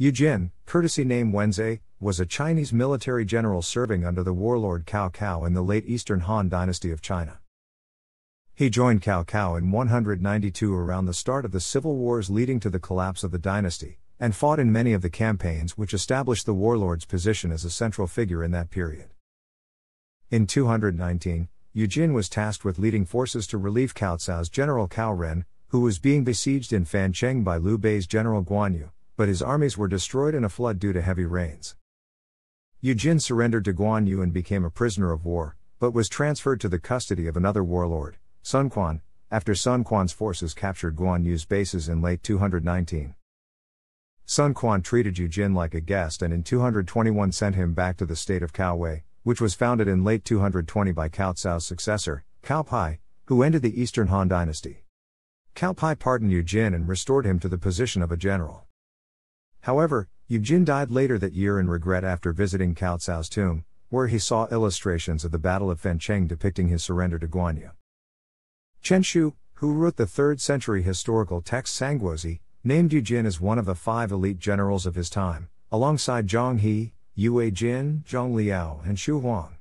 Jin, courtesy name Wenze, was a Chinese military general serving under the warlord Cao Cao in the late Eastern Han dynasty of China. He joined Cao Cao in 192 around the start of the civil wars leading to the collapse of the dynasty, and fought in many of the campaigns which established the warlord's position as a central figure in that period. In 219, Yu Jin was tasked with leading forces to relieve Cao Cao's general Cao Ren, who was being besieged in Fancheng by Liu Bei's general Guan Yu but his armies were destroyed in a flood due to heavy rains. Yu Jin surrendered to Guan Yu and became a prisoner of war, but was transferred to the custody of another warlord, Sun Quan, after Sun Quan's forces captured Guan Yu's bases in late 219. Sun Quan treated Yu Jin like a guest and in 221 sent him back to the state of Cao Wei, which was founded in late 220 by Cao Cao's successor, Cao Pi, who ended the Eastern Han dynasty. Cao Pi pardoned Yu Jin and restored him to the position of a general. However, Jin died later that year in regret after visiting Cao Cao's tomb, where he saw illustrations of the Battle of Fancheng depicting his surrender to Guanyu. Chen Shou, who wrote the 3rd century historical text Sanguozhi, named Yu Jin as one of the five elite generals of his time, alongside Zhang He, Yue Jin, Zhang Liao, and Xu Huang.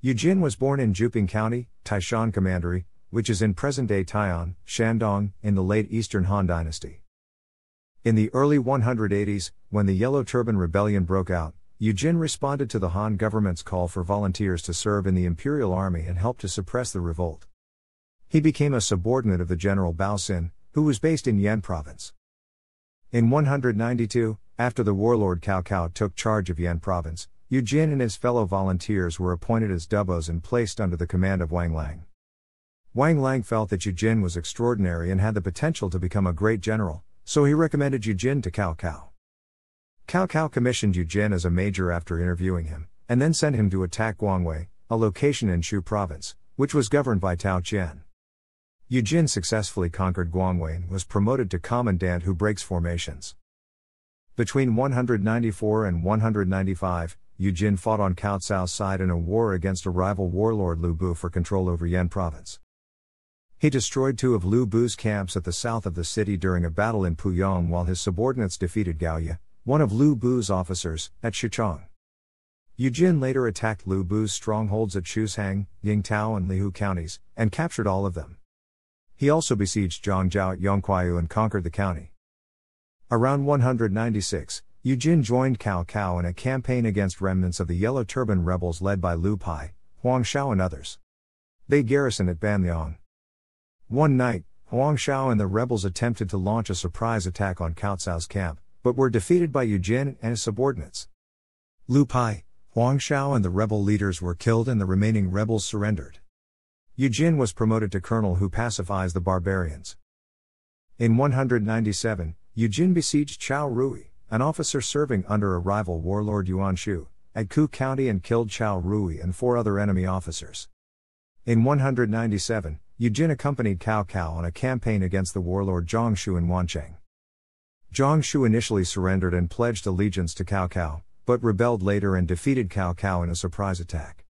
Yu Jin was born in Juping County, Taishan Commandery, which is in present day Tai'an, Shandong, in the late Eastern Han Dynasty. In the early 180s, when the Yellow Turban Rebellion broke out, Yu Jin responded to the Han government's call for volunteers to serve in the imperial army and helped to suppress the revolt. He became a subordinate of the general Bao Xin, who was based in Yan province. In 192, after the warlord Cao Cao took charge of Yan province, Yu Jin and his fellow volunteers were appointed as dubos and placed under the command of Wang Lang. Wang Lang felt that Yu Jin was extraordinary and had the potential to become a great general, so he recommended Yu Jin to Cao Cao. Cao Cao commissioned Yu Jin as a major after interviewing him, and then sent him to attack Guangwei, a location in Xu province, which was governed by Tao Qian. Yu Jin successfully conquered Guangwei and was promoted to commandant who breaks formations. Between 194 and 195, Yu Jin fought on Cao Cao's side in a war against a rival warlord Lu Bu for control over Yan province. He destroyed two of Lu Bu's camps at the south of the city during a battle in Puyang while his subordinates defeated Gao Ye, one of Lu Bu's officers, at Shichang. Yu Jin later attacked Lu Bu's strongholds at Shouzhang, Dingtao, and Lihu counties, and captured all of them. He also besieged Zhangjiao at Yongqiu and conquered the county. Around 196, Yu Jin joined Cao Cao in a campaign against remnants of the Yellow Turban rebels led by Lu Pai, Huang Shao, and others. They garrisoned at Banyang. One night, Huang Shao and the rebels attempted to launch a surprise attack on Cao Cao's camp, but were defeated by Yu Jin and his subordinates. Lu Pai, Huang Shao and the rebel leaders were killed and the remaining rebels surrendered. Yu Jin was promoted to colonel who pacifies the barbarians. In 197, Yu Jin besieged Qiao Rui, an officer serving under a rival warlord Yuan Shu, at Ku County and killed Qiao Rui and four other enemy officers. In 197, Yu Jin accompanied Cao Cao on a campaign against the warlord Zhang Xiu in Wancheng. Zhang Xiu initially surrendered and pledged allegiance to Cao Cao, but rebelled later and defeated Cao Cao in a surprise attack.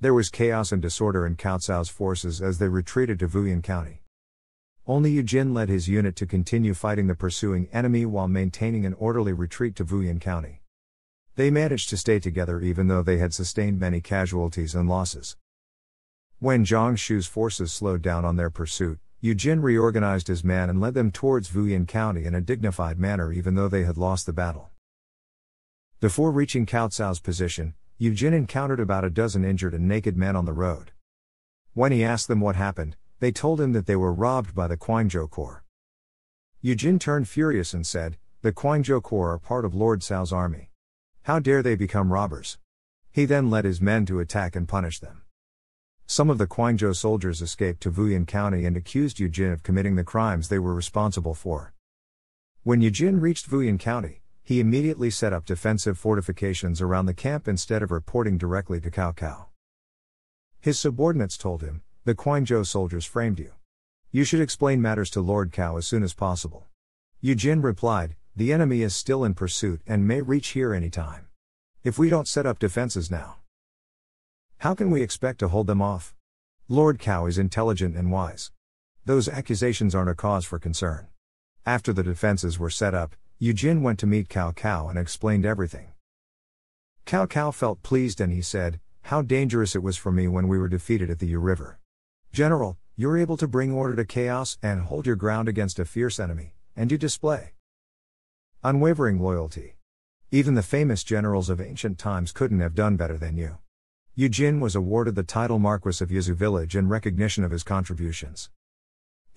There was chaos and disorder in Cao Cao's forces as they retreated to Wuyin County. Only Yu Jin led his unit to continue fighting the pursuing enemy while maintaining an orderly retreat to Wuyin County. They managed to stay together even though they had sustained many casualties and losses. When Zhang Xiu's forces slowed down on their pursuit, Yu Jin reorganized his men and led them towards Wuyin County in a dignified manner even though they had lost the battle. Before reaching Cao Cao's position, Yu Jin encountered about a dozen injured and naked men on the road. When he asked them what happened, they told him that they were robbed by the Qingzhou Corps. Yu Jin turned furious and said, The Qingzhou Corps are part of Lord Cao's army. How dare they become robbers? He then led his men to attack and punish them. Some of the Qingzhou soldiers escaped to Wuyin County and accused Yu Jin of committing the crimes they were responsible for. When Yu Jin reached Wuyin County, he immediately set up defensive fortifications around the camp instead of reporting directly to Cao Cao. His subordinates told him, The Qingzhou soldiers framed you. You should explain matters to Lord Cao as soon as possible. Yu Jin replied, The enemy is still in pursuit and may reach here any time. If we don't set up defenses now, how can we expect to hold them off? Lord Cao is intelligent and wise. Those accusations aren't a cause for concern. After the defenses were set up, Jin went to meet Cao Cao and explained everything. Cao Cao felt pleased and he said, How dangerous it was for me when we were defeated at the Yu River. General, you're able to bring order to chaos and hold your ground against a fierce enemy, and you display unwavering loyalty. Even the famous generals of ancient times couldn't have done better than you. Yu Jin was awarded the title Marquis of Yishou Village in recognition of his contributions.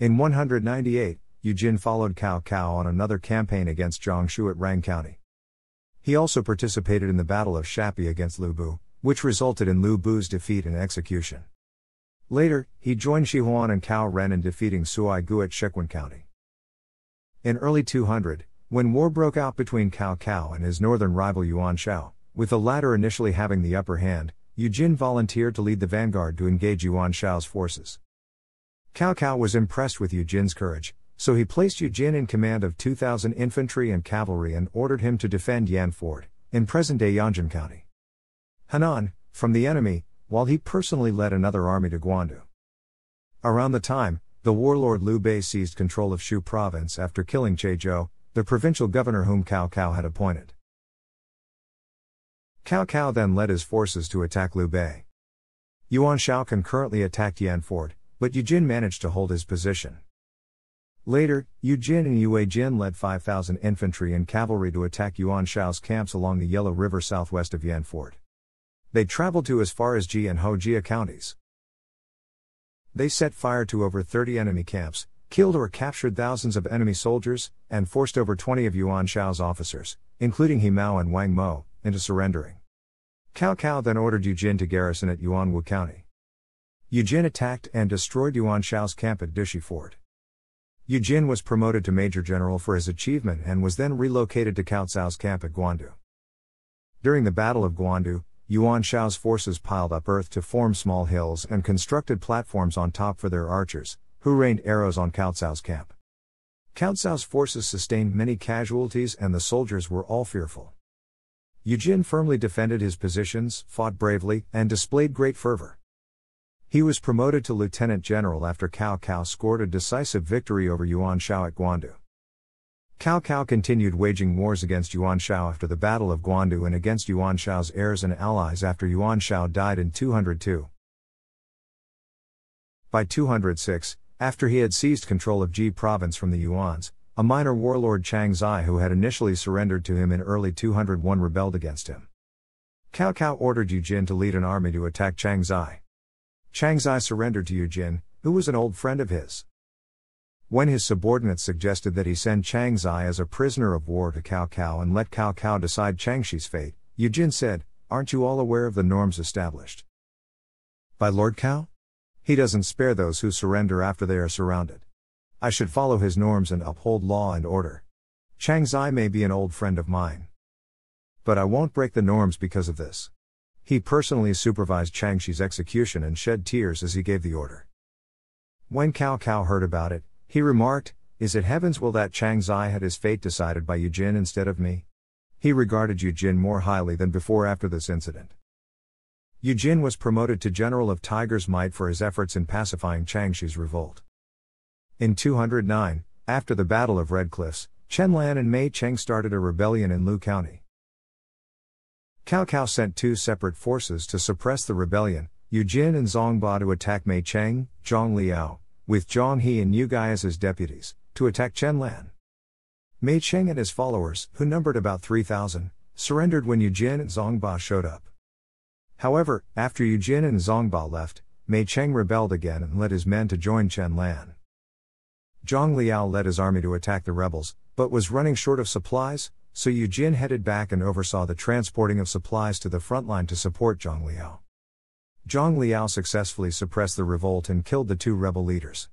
In 198, Yu Jin followed Cao Cao on another campaign against Zhang Xiu at Rang County. He also participated in the Battle of Xiapi against Lu Bu, which resulted in Lu Bu's defeat and execution. Later, he joined Shi Huan and Cao Ren in defeating Sui Gu at Shequan County. In early 200, when war broke out between Cao Cao and his northern rival Yuan Shao, with the latter initially having the upper hand, Yu Jin volunteered to lead the vanguard to engage Yuan Shao's forces. Cao Cao was impressed with Yu Jin's courage, so he placed Yu Jin in command of 2,000 infantry and cavalry and ordered him to defend Yan Fort, in present day Yanjin County. Henan, from the enemy, while he personally led another army to Guandu. Around the time, the warlord Liu Bei seized control of Xu province after killing Che Zhou, the provincial governor whom Cao Cao had appointed. Cao Cao then led his forces to attack Liu Bei. Yuan Shao concurrently attacked Yan Fort, but Yu Jin managed to hold his position. Later, Yu Jin and Yue Jin led 5,000 infantry and cavalry to attack Yuan Shao's camps along the Yellow River southwest of Yan Fort. They traveled to as far as Ji and Huojia counties. They set fire to over 30 enemy camps, killed or captured thousands of enemy soldiers, and forced over 20 of Yuan Shao's officers, including He Mao and Wang Mo, into surrendering. Cao Cao then ordered Yu Jin to garrison at Yuanwu County. Yu Jin attacked and destroyed Yuan Shao's camp at Dushi Fort. Yu Jin was promoted to Major General for his achievement and was then relocated to Cao Cao's camp at Guandu. During the Battle of Guandu, Yuan Shao's forces piled up earth to form small hills and constructed platforms on top for their archers, who rained arrows on Cao Cao's camp. Cao Cao's forces sustained many casualties and the soldiers were all fearful. Yu Jin firmly defended his positions, fought bravely, and displayed great fervor. He was promoted to lieutenant general after Cao Cao scored a decisive victory over Yuan Shao at Guandu. Cao Cao continued waging wars against Yuan Shao after the Battle of Guandu and against Yuan Shao's heirs and allies after Yuan Shao died in 202. By 206, after he had seized control of Ji province from the Yuans, a minor warlord Chang Zai who had initially surrendered to him in early 201 rebelled against him. Cao Cao ordered Yu Jin to lead an army to attack Chang Zai. Chang Zai surrendered to Yu Jin, who was an old friend of his. When his subordinates suggested that he send Chang Zai as a prisoner of war to Cao Cao and let Cao Cao decide Chang Xi's fate, Yu Jin said, Aren't you all aware of the norms established by Lord Cao? He doesn't spare those who surrender after they are surrounded. I should follow his norms and uphold law and order. Chang Zai may be an old friend of mine. But I won't break the norms because of this. He personally supervised Chang Xi's execution and shed tears as he gave the order. When Cao Cao heard about it, he remarked, Is it heavens will that Chang Zai had his fate decided by Yu Jin instead of me? He regarded Yu Jin more highly than before after this incident. Yu Jin was promoted to General of Tiger's Might for his efforts in pacifying Chang Xi's revolt. In 209, after the Battle of Red Cliffs, Chen Lan and Mei Cheng started a rebellion in Lu County. Cao Cao sent two separate forces to suppress the rebellion, Yu Jin and Zhang Ba to attack Mei Cheng, Zhang Liao, with Zhang He and Yu Gai as his deputies, to attack Chen Lan. Mei Cheng and his followers, who numbered about 3,000, surrendered when Yu Jin and Zhang Ba showed up. However, after Yu Jin and Zhang Ba left, Mei Cheng rebelled again and led his men to join Chen Lan. Zhang Liao led his army to attack the rebels, but was running short of supplies, so Yu Jin headed back and oversaw the transporting of supplies to the front line to support Zhang Liao. Zhang Liao successfully suppressed the revolt and killed the two rebel leaders.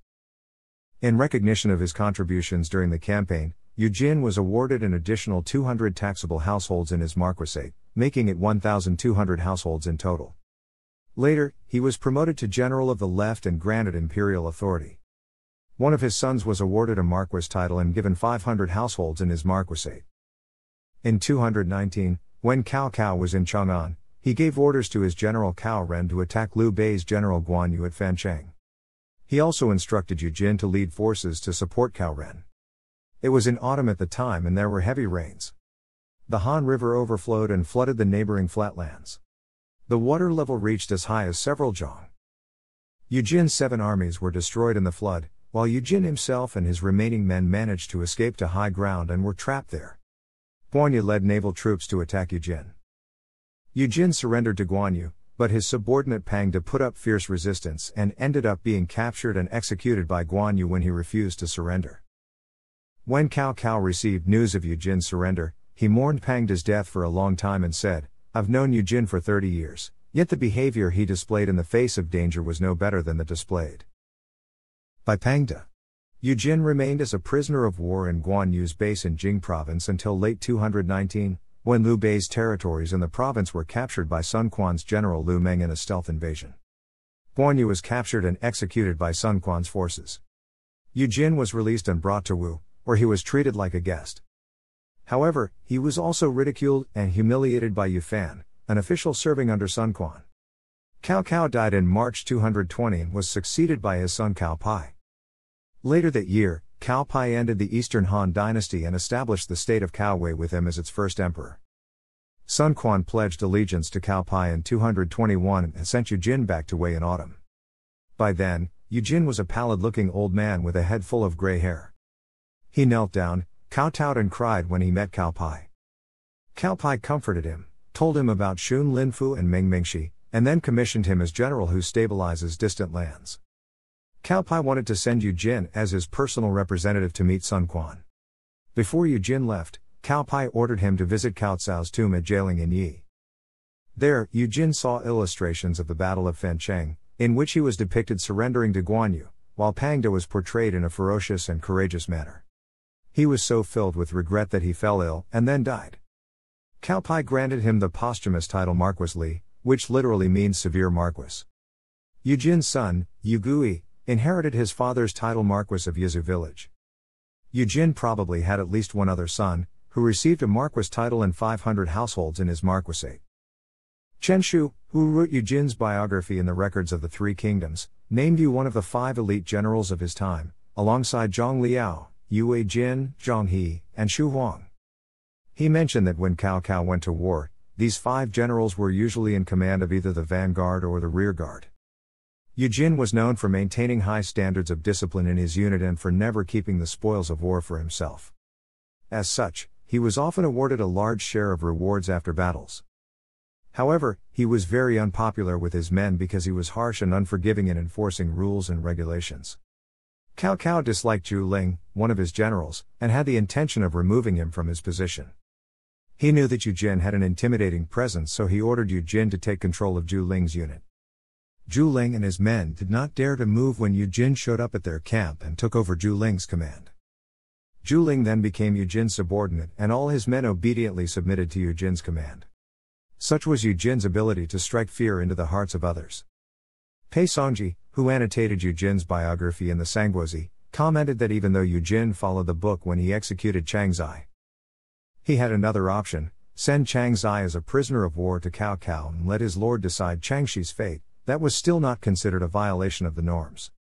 In recognition of his contributions during the campaign, Yu Jin was awarded an additional 200 taxable households in his marquisate, making it 1,200 households in total. Later, he was promoted to general of the left and granted imperial authority. One of his sons was awarded a marquis title and given 500 households in his marquisate. In 219, when Cao Cao was in Chang'an, he gave orders to his general Cao Ren to attack Liu Bei's general Guan Yu at Fancheng. He also instructed Yu Jin to lead forces to support Cao Ren. It was in autumn at the time and there were heavy rains. The Han River overflowed and flooded the neighboring flatlands. The water level reached as high as several zhang. Yujin's seven armies were destroyed in the flood, while Yujin himself and his remaining men managed to escape to high ground and were trapped there. Guanyu led naval troops to attack Yujin. Yujin surrendered to Guanyu, but his subordinate Pang De put up fierce resistance and ended up being captured and executed by Guanyu when he refused to surrender. When Cao Cao received news of Yujin's surrender, he mourned Pang De's death for a long time and said, I've known Yujin for 30 years, yet the behavior he displayed in the face of danger was no better than the displayed by Pang De. Yujin remained as a prisoner of war in Guanyu's base in Jing province until late 219, when Liu Bei's territories in the province were captured by Sun Quan's general Lu Meng in a stealth invasion. Guanyu was captured and executed by Sun Quan's forces. Yujin was released and brought to Wu, where he was treated like a guest. However, he was also ridiculed and humiliated by Yufan, an official serving under Sun Quan. Cao Cao died in March 220 and was succeeded by his son Cao Pi. Later that year, Cao ended the Eastern Han dynasty and established the state of Cao Wei with him as its first emperor. Sun Quan pledged allegiance to Cao in 221 and sent Yujin back to Wei in autumn. By then, Yujin was a pallid looking old man with a head full of gray hair. He knelt down, kowtowed and cried when he met Cao Pi. Cao Pi comforted him, told him about Xun Linfu and Meng Mingshi, and then commissioned him as general who stabilizes distant lands. Cao Pi wanted to send Yu Jin as his personal representative to meet Sun Quan. Before Yu Jin left, Cao Pi ordered him to visit Cao Cao's tomb at Jialing in Yi. There, Yu Jin saw illustrations of the Battle of Fancheng, in which he was depicted surrendering to Guanyu, while Pang De was portrayed in a ferocious and courageous manner. He was so filled with regret that he fell ill and then died. Cao Pi granted him the posthumous title Marquis Li, which literally means severe Marquis. Yujin's son, Yugui, inherited his father's title Marquis of Yishou village. Yujin probably had at least one other son, who received a Marquis title and 500 households in his marquisate. Chen Shou, who wrote Yujin's biography in the records of the Three Kingdoms, named Yu one of the five elite generals of his time, alongside Zhang Liao, Yue Jin, Zhang He, and Xu Huang. He mentioned that when Cao Cao went to war, these five generals were usually in command of either the vanguard or the rearguard. Yujin was known for maintaining high standards of discipline in his unit and for never keeping the spoils of war for himself. As such, he was often awarded a large share of rewards after battles. However, he was very unpopular with his men because he was harsh and unforgiving in enforcing rules and regulations. Cao Cao disliked Zhu Ling, one of his generals, and had the intention of removing him from his position. He knew that Yujin had an intimidating presence, so he ordered Yujin to take control of Zhu Ling's unit. Zhu Ling and his men did not dare to move when Yu Jin showed up at their camp and took over Zhu Ling's command. Zhu Ling then became Yu Jin's subordinate, and all his men obediently submitted to Yu Jin's command. Such was Yu Jin's ability to strike fear into the hearts of others. Pei Songzhi, who annotated Yu Jin's biography in the Sanguozhi, commented that even though Yu Jin followed the book when he executed Chang Zai, he had another option send Chang Zai as a prisoner of war to Cao Cao and let his lord decide Changxi's fate, that was still not considered a violation of the norms.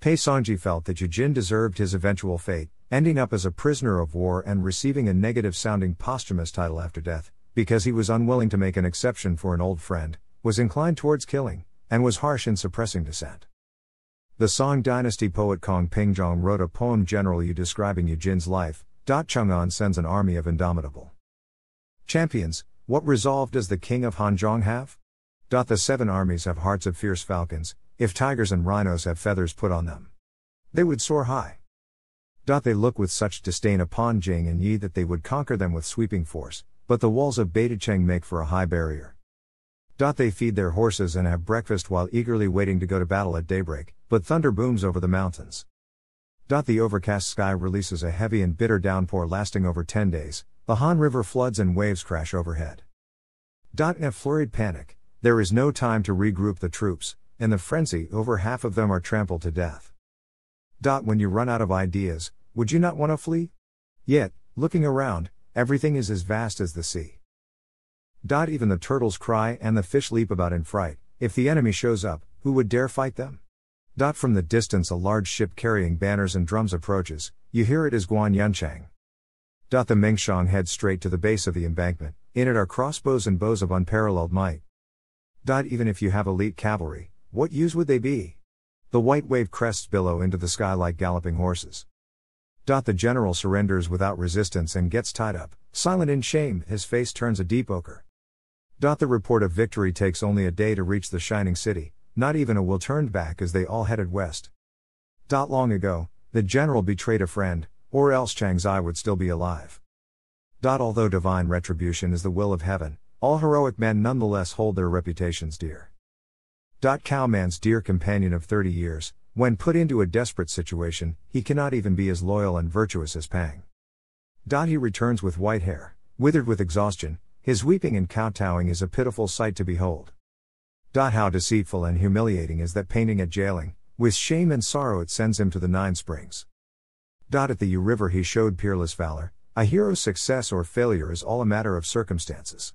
Pei Songzhi felt that Yujin deserved his eventual fate, ending up as a prisoner of war and receiving a negative sounding posthumous title after death, because he was unwilling to make an exception for an old friend, was inclined towards killing, and was harsh in suppressing dissent. The Song dynasty poet Kong Pingzhong wrote a poem General Yu describing Yujin's life. Chang'an sends an army of indomitable champions. What resolve does the king of Hanzhong have? The seven armies have hearts of fierce falcons, if tigers and rhinos have feathers put on them. They would soar high. They look with such disdain upon Jing and Yi that they would conquer them with sweeping force, but the walls of Beitacheng make for a high barrier. They feed their horses and have breakfast while eagerly waiting to go to battle at daybreak, but thunder booms over the mountains. The overcast sky releases a heavy and bitter downpour lasting over 10 days, the Han River floods and waves crash overhead. In a flurried panic, there is no time to regroup the troops, in the frenzy, over half of them are trampled to death. Dot, when you run out of ideas, would you not want to flee? Yet, looking around, everything is as vast as the sea. Dot, even the turtles cry and the fish leap about in fright. If the enemy shows up, who would dare fight them? Dot from the distance a large ship carrying banners and drums approaches, you hear it is Guan Yunchang. Dot the Mingshang heads straight to the base of the embankment, in it are crossbows and bows of unparalleled might. Even if you have elite cavalry, what use would they be? The white wave crests billow into the sky like galloping horses. The general surrenders without resistance and gets tied up, silent in shame, his face turns a deep ochre. The report of victory takes only a day to reach the shining city, not even a will turned back as they all headed west. Long ago, the general betrayed a friend, or else Chang Zai would still be alive. Although divine retribution is the will of heaven, all heroic men nonetheless hold their reputations dear. Cao Man's dear companion of 30 years, when put into a desperate situation, he cannot even be as loyal and virtuous as Pang. He returns with white hair, withered with exhaustion, his weeping and kowtowing is a pitiful sight to behold. Dot How deceitful and humiliating is that painting at jailing, with shame and sorrow it sends him to the Nine Springs. Dot At the Yu River he showed peerless valor, a hero's success or failure is all a matter of circumstances.